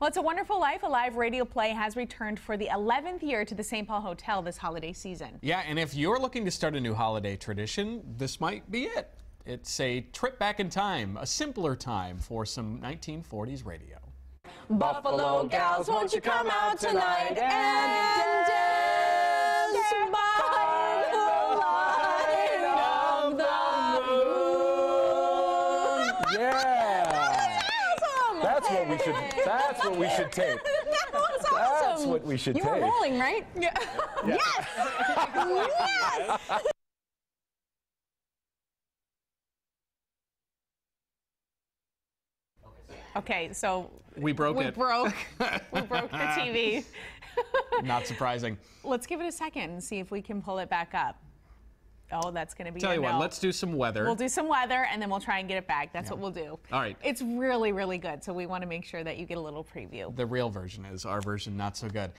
Well, it's a wonderful life. A live radio play has returned for the 11th year to the St. Paul Hotel this holiday season. Yeah, and if you're looking to start a new holiday tradition, this might be it. It's a trip back in time, a simpler time for some 1940s radio. Buffalo gals, won't you come out tonight and dance by the light of the moon? Yeah. Awesome. That's what we should. That's what we should take. That was awesome. That's what we should you take. were rolling, right? Yeah. Yes. yes. Okay, so We broke we it. broke we broke the TV. Not surprising. Let's give it a second and see if we can pull it back up. Oh, that's going to be Tell a you what, let's do some weather. We'll do some weather and then we'll try and get it back. That's what we'll do. All right. It's really, really good. So we want to make sure that you get a little preview. the real version is our version not so good.